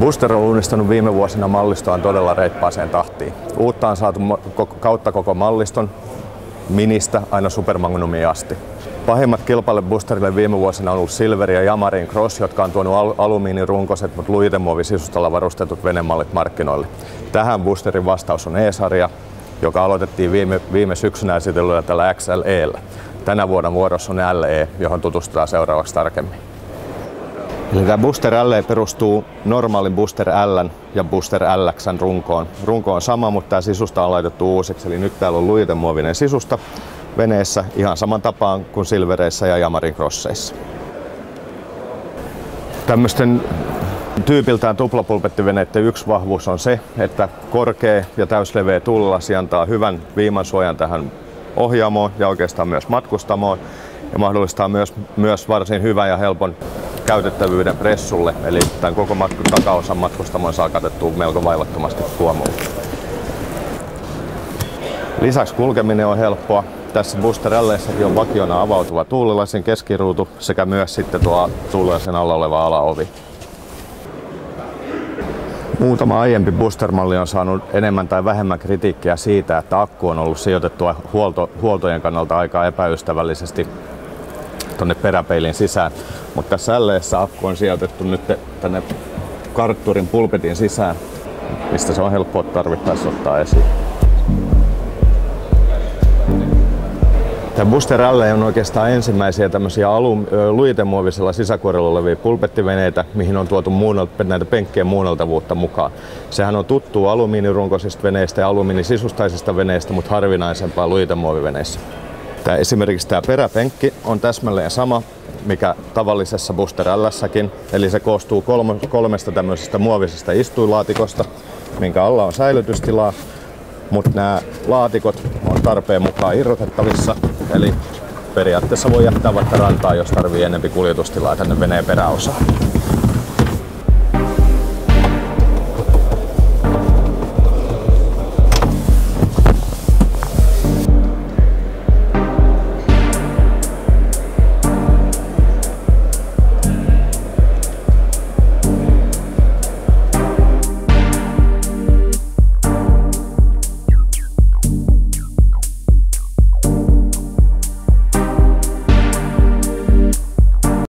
Booster on uudistanut viime vuosina mallistoaan todella reippaaseen tahtiin. Uutta on saatu kautta koko malliston, ministä aina supermagnumiin asti. Pahimmat kilpaille boosterille viime vuosina on ollut Silver ja Yamarin Cross, jotka on tuonut al- alumiinirunkoiset, mutta luitemuovisisustalla varustetut venemallit markkinoille. Tähän boosterin vastaus on E-sarja, joka aloitettiin viime, viime syksynä esitellyllä tällä XLEllä. Tänä vuonna vuorossa on LE, johon tutustutaan seuraavaksi tarkemmin. Eli tämä Booster L perustuu normaalin Booster L ja Booster LX runkoon. Runko on sama, mutta tämä sisusta on laitettu uusiksi, eli nyt täällä on luitemuovinen sisusta veneessä ihan saman tapaan kuin Silvereissä ja Yamarin Crosseissa. Tämmöisten tyypiltään tuplapulpettiveneiden yksi vahvuus on se, että korkea ja täysleveä tullilasi antaa hyvän viimansuojan tähän ohjaamoon ja oikeastaan myös matkustamoon ja mahdollistaa myös, myös varsin hyvän ja helpon käytettävyyden pressulle, eli tämän koko matku, takaosan matkustamoon saa katettua melko vaivattomasti kuomulla. Lisäksi kulkeminen on helppoa. Tässä Booster Lssäkin on vakiona avautuva tuulilasin keskiruutu sekä myös sitten tuo tuulilasin alla oleva alaovi. Muutama aiempi booster-malli on saanut enemmän tai vähemmän kritiikkiä siitä, että akku on ollut sijoitettua huolto, huoltojen kannalta aika epäystävällisesti tuonne peräpeilin sisään. Mutta tässä LEssä akku on sijoitettu nyt tänne kartturin pulpetin sisään, mistä se on helppo tarvittaessa ottaa esiin. Tämä Booster L on oikeastaan ensimmäisiä tämmöisiä alu, luitemuovisella sisäkuorella olevia pulpettiveneitä, mihin on tuotu muunnelt, näitä penkkien muunneltavuutta mukaan. Sehän on tuttu alumiinirunkoisista veneistä ja alumiinisisustaisista veneistä, mutta harvinaisempaa luitemuoviveneissä. Tämä, esimerkiksi tämä peräpenkki on täsmälleen sama, mikä tavallisessa Booster Lssäkin, eli se koostuu kolmesta tämmöisestä muovisesta istuinlaatikosta, minkä alla on säilytystilaa, mutta nämä laatikot on tarpeen mukaan irrotettavissa, eli periaatteessa voi jättää vaikka rantaa, jos tarvii enempi kuljetustilaa tänne veneen peräosaan.